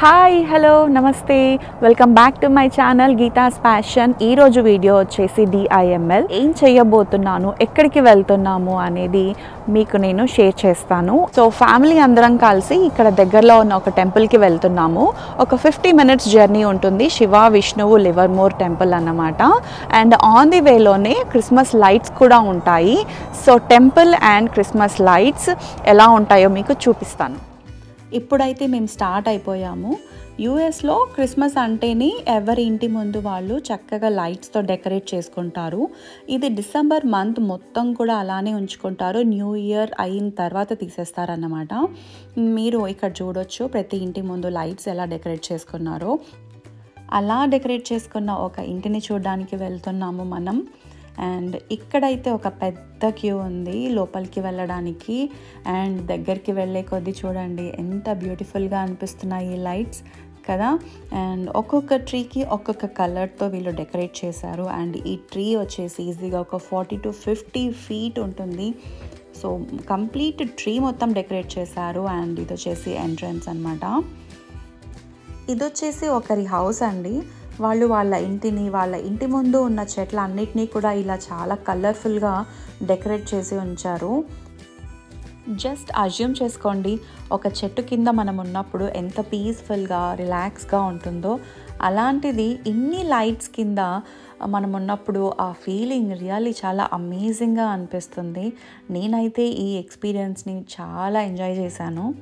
Hi hello నమస్తే. Welcome back to my channel Geetha's fashion ఈరోజు video వచ్చేసి DIML ఏం చేయబోతున్నాను ఎక్కడికి వెళ్తున్నాము అనేది మీకు నేను షేర్ చేస్తాను. సో ఫ్యామిలీ అందరం కలిసి ఇక్కడ దగ్గరలో ఉన్న ఒక టెంపుల్కి వెళ్తున్నాము. ఒక ఫిఫ్టీ మినిట్స్ జర్నీ ఉంటుంది. శివ విష్ణువు లివర్మోర్ టెంపుల్ అన్నమాట. అండ్ ఆన్ ది వేలోనే క్రిస్మస్ లైట్స్ కూడా ఉంటాయి. So temple and Christmas lights ఎలా ఉంటాయో మీకు చూపిస్తాను. ఇప్పుడైతే మేము స్టార్ట్ అయిపోయాము. యూఎస్లో క్రిస్మస్ అంటేనే ఎవరి ఇంటి ముందు వాళ్ళు చక్కగా లైట్స్తో డెకరేట్ చేసుకుంటారు. ఇది డిసెంబర్ మంత్ మొత్తం కూడా అలానే ఉంచుకుంటారు. న్యూ ఇయర్ అయిన తర్వాత తీసేస్తారన్నమాట. మీరు ఇక్కడ చూడొచ్చు ప్రతి ఇంటి ముందు లైట్స్ ఎలా డెకరేట్ చేసుకున్నారో. అలా డెకరేట్ చేసుకున్న ఒక ఇంటిని చూడడానికి వెళ్తున్నాము మనం. అండ్ ఇక్కడైతే ఒక పెద్ద క్యూ ఉంది లోపలికి వెళ్ళడానికి. అండ్ దగ్గరికి వెళ్ళే కొద్దీ చూడండి ఎంత బ్యూటిఫుల్గా అనిపిస్తున్నాయి ఈ లైట్స్ కదా. అండ్ ఒక్కొక్క ట్రీకి ఒక్కొక్క కలర్తో వీళ్ళు డెకరేట్ చేశారు. అండ్ ఈ ట్రీ వచ్చేసి ఈజీగా ఒక ఫార్టీ టు ఫిఫ్టీ ఫీట్ ఉంటుంది. సో కంప్లీట్ ట్రీ మొత్తం డెకరేట్ చేశారు. అండ్ ఇది వచ్చేసి ఎంట్రన్స్ అనమాట ఇది వచ్చేసి ఒకరి హౌస్ అండి. వాళ్ళు వాళ్ళ ఇంటిని వాళ్ళ ఇంటి ముందు ఉన్న చెట్ల అన్నిటినీ కూడా ఇలా చాలా కలర్ఫుల్గా డెకరేట్ చేసి ఉంచారు. జస్ట్ అజ్యూమ్ చేసుకోండి ఒక చెట్టు కింద మనం ఉన్నప్పుడు ఎంత పీస్ఫుల్గా రిలాక్స్గా ఉంటుందో. అలాంటిది ఇన్ని లైట్స్ కింద మనం ఉన్నప్పుడు ఆ ఫీలింగ్ రియల్లీ చాలా అమేజింగ్గా అనిపిస్తుంది. నేనైతే ఈ ఎక్స్పీరియన్స్ని చాలా ఎంజాయ్ చేశాను.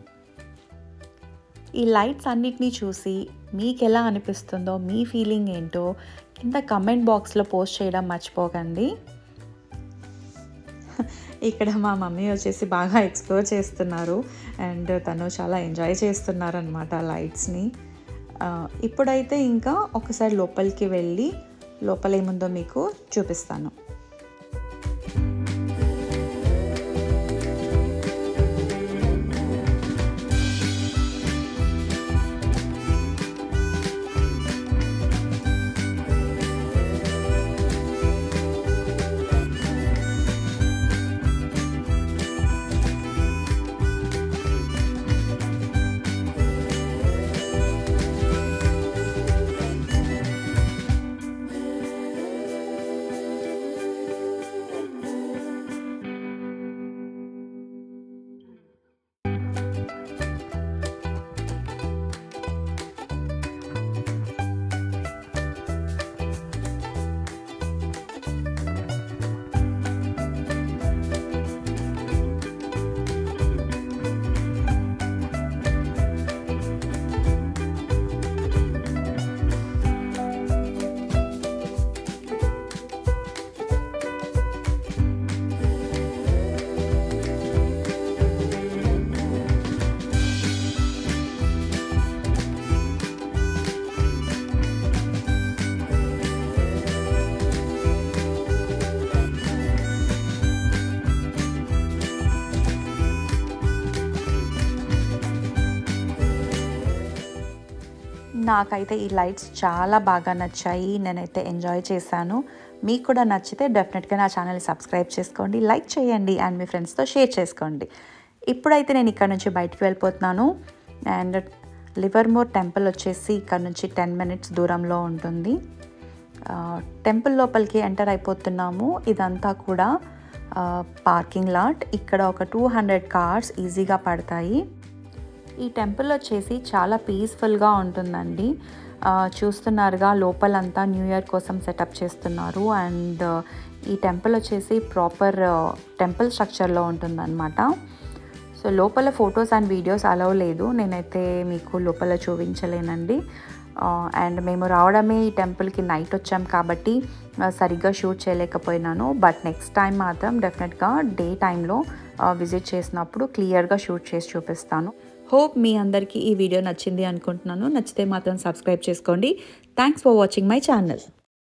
ఈ లైట్స్ అన్నిటినీ చూసి మీకు ఎలా అనిపిస్తుందో మీ ఫీలింగ్ ఏంటో కింద కమెంట్ బాక్స్లో పోస్ట్ చేయడం మర్చిపోకండి. ఇక్కడ మా మమ్మీ వచ్చేసి బాగా ఎక్స్ప్లోర్ చేస్తున్నారు. అండ్ తను చాలా ఎంజాయ్ చేస్తున్నారు అనమాట లైట్స్ని ఇప్పుడైతే ఇంకా ఒకసారి లోపలికి వెళ్ళి లోపల ఏముందో మీకు చూపిస్తాను. నాకైతే ఈ లైట్స్ చాలా బాగా నచ్చాయి. నేనైతే ఎంజాయ్ చేశాను. మీకు కూడా నచ్చితే డెఫినెట్గా నా ఛానల్ని సబ్స్క్రైబ్ చేసుకోండి లైక్ చేయండి అండ్ మీ ఫ్రెండ్స్తో షేర్ చేసుకోండి. ఇప్పుడైతే నేను ఇక్కడ నుంచి బయటికి వెళ్ళిపోతున్నాను. అండ్ లివర్మోర్ టెంపుల్ వచ్చేసి ఇక్కడ నుంచి టెన్ మినిట్స్ దూరంలో ఉంటుంది. టెంపుల్ లోపలికి ఎంటర్ అయిపోతున్నాము. ఇదంతా కూడా పార్కింగ్ లాట్. ఇక్కడ ఒక టూ హండ్రెడ్ కార్స్ ఈజీగా పడతాయి. ఈ టెంపుల్ వచ్చేసి చాలా పీస్ఫుల్గా ఉంటుందండి. చూస్తున్నారుగా లోపలంతా న్యూ ఇయర్ కోసం సెటప్ చేస్తున్నారు. అండ్ ఈ టెంపుల్ వచ్చేసి ప్రాపర్ టెంపుల్ స్ట్రక్చర్లో ఉంటుందన్నమాట. సో లోపల ఫొటోస్ అండ్ వీడియోస్ అలవ్ లేదు. నేనైతే మీకు లోపల చూపించలేనండి. అండ్ మేము రావడమే ఈ టెంపుల్కి నైట్ వచ్చాం కాబట్టి సరిగ్గా షూట్ చేయలేకపోయినాను. బట్ నెక్స్ట్ టైం మాత్రం డెఫినెట్గా డే టైంలో విజిట్ చేసినప్పుడు క్లియర్గా షూట్ చేసి చూపిస్తాను. హోప్ మీ అందరికీ ఈ వీడియో నచ్చింది అనుకుంటున్నాను. నచ్చితే మాత్రం సబ్స్క్రైబ్ చేసుకోండి. Thanks for watching my channel